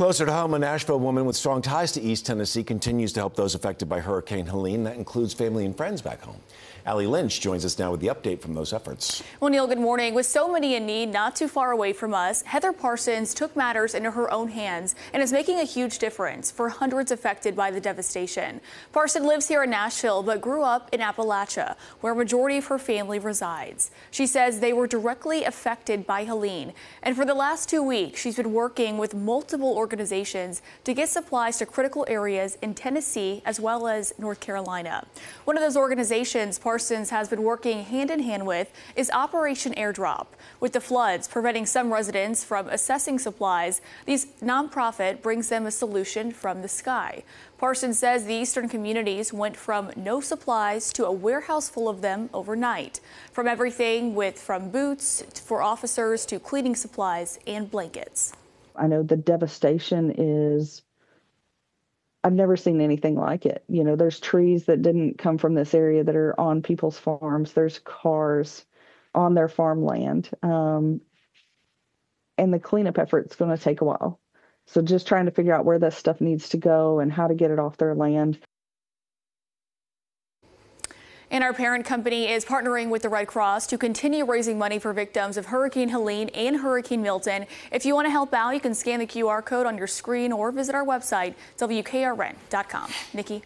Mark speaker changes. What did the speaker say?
Speaker 1: Closer to home, a Nashville woman with strong ties to East Tennessee continues to help those affected by Hurricane Helene. That includes family and friends back home. Allie Lynch joins us now with the update from those efforts.
Speaker 2: Well, Neil, good morning. With so many in need not too far away from us, Heather Parsons took matters into her own hands and is making a huge difference for hundreds affected by the devastation. Parsons lives here in Nashville but grew up in Appalachia, where a majority of her family resides. She says they were directly affected by Helene, and for the last two weeks, she's been working with multiple organizations to get supplies to critical areas in Tennessee as well as North Carolina. One of those organizations, Parsons has been working hand in hand with is Operation Airdrop. With the floods preventing some residents from assessing supplies, these nonprofit brings them a solution from the sky. Parsons says the eastern communities went from no supplies to a warehouse full of them overnight. From everything with from boots for officers to cleaning supplies and blankets.
Speaker 3: I know the devastation is I've never seen anything like it. You know, there's trees that didn't come from this area that are on people's farms. There's cars on their farmland. Um, and the cleanup effort is going to take a while. So just trying to figure out where this stuff needs to go and how to get it off their land.
Speaker 2: And our parent company is partnering with the Red Cross to continue raising money for victims of Hurricane Helene and Hurricane Milton. If you want to help out, you can scan the QR code on your screen or visit our website, WKRN.com. Nikki?